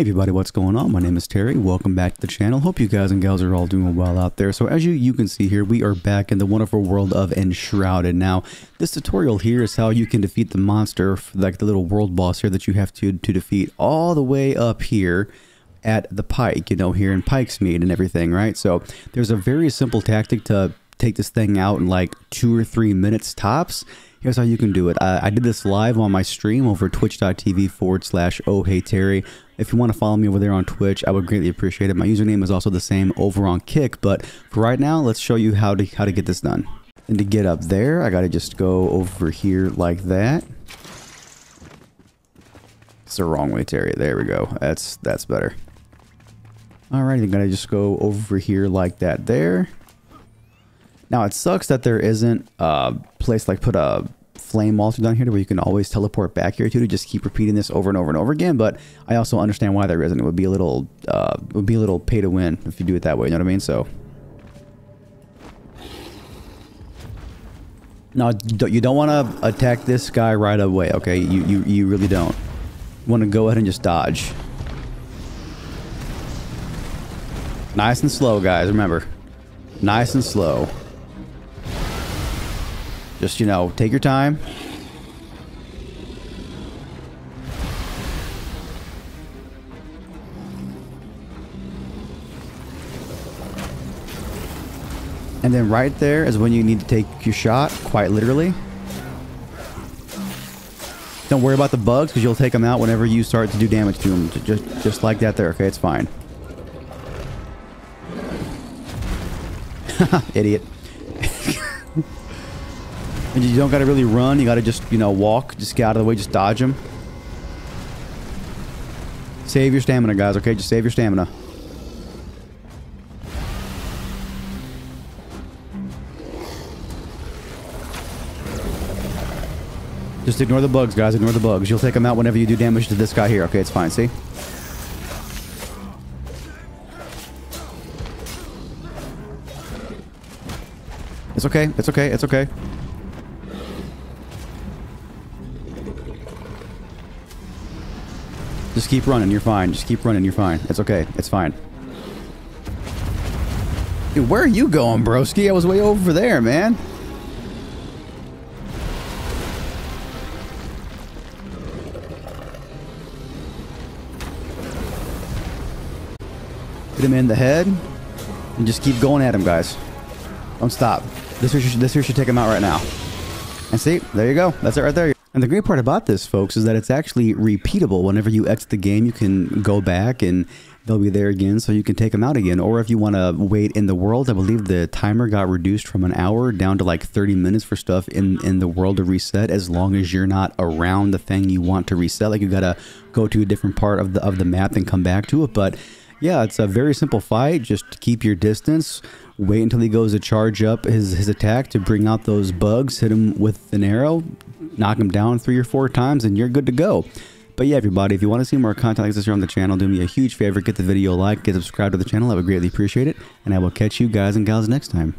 Hey everybody, what's going on? My name is Terry. Welcome back to the channel. Hope you guys and gals are all doing well out there. So as you, you can see here, we are back in the wonderful world of Enshrouded. Now, this tutorial here is how you can defeat the monster, like the little world boss here that you have to, to defeat all the way up here at the pike, you know, here in Pike's Pikesmead and everything, right? So there's a very simple tactic to take this thing out in like two or three minutes tops here's how you can do it. I, I did this live on my stream over twitch.tv forward slash oh hey Terry. If you want to follow me over there on Twitch, I would greatly appreciate it. My username is also the same over on Kick, but for right now, let's show you how to how to get this done. And to get up there, I gotta just go over here like that. It's the wrong way, Terry. There we go. That's that's better. Alright, I'm gonna just go over here like that there. Now it sucks that there isn't a place like put a flame altar down here to where you can always teleport back here to to just keep repeating this over and over and over again. But I also understand why there isn't. It would be a little, uh, would be a little pay to win if you do it that way. You know what I mean? So. No, you don't want to attack this guy right away. Okay, you you you really don't. Want to go ahead and just dodge. Nice and slow, guys. Remember, nice and slow. Just, you know, take your time. And then right there is when you need to take your shot, quite literally. Don't worry about the bugs because you'll take them out whenever you start to do damage to them. Just, just like that there. Okay, it's fine. Idiot. And you don't got to really run. You got to just, you know, walk. Just get out of the way. Just dodge them. Save your stamina, guys, okay? Just save your stamina. Just ignore the bugs, guys. Ignore the bugs. You'll take them out whenever you do damage to this guy here. Okay, it's fine. See? It's okay. It's okay. It's okay. Just keep running, you're fine. Just keep running, you're fine. It's okay. It's fine. Dude, where are you going, broski? I was way over there, man. Hit him in the head. And just keep going at him, guys. Don't stop. This here, should, this here should take him out right now. And see, there you go. That's it right there. And the great part about this, folks, is that it's actually repeatable. Whenever you exit the game, you can go back and they'll be there again, so you can take them out again. Or if you want to wait in the world, I believe the timer got reduced from an hour down to like 30 minutes for stuff in, in the world to reset, as long as you're not around the thing you want to reset. Like you got to go to a different part of the, of the map and come back to it. But yeah, it's a very simple fight. Just keep your distance. Wait until he goes to charge up his, his attack to bring out those bugs. Hit him with an arrow knock them down three or four times and you're good to go. But yeah, everybody, if you want to see more content like this here on the channel, do me a huge favor, get the video a like, get subscribed to the channel. I would greatly appreciate it. And I will catch you guys and gals next time.